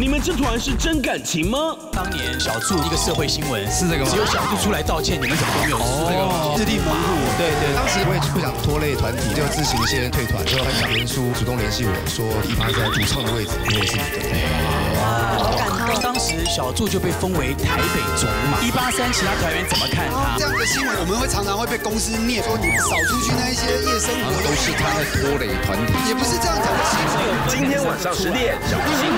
你们这团是真感情吗？当年小柱一个社会新闻是这个吗？只有小柱出来道歉，你们怎么都没有是这个吗？日历服务，对对。当时我也不想拖累团体，就自行先退团。之后小林叔主动联系我说，一八在主唱的位置，因也是你的。当时小柱就被封为台北总马，一八三其他团员怎么看他？这样的新闻我们会常常会被公司念，说你扫出去那一些夜生活都是他在拖累团体，也不是这样讲的。今天晚上十点，小心。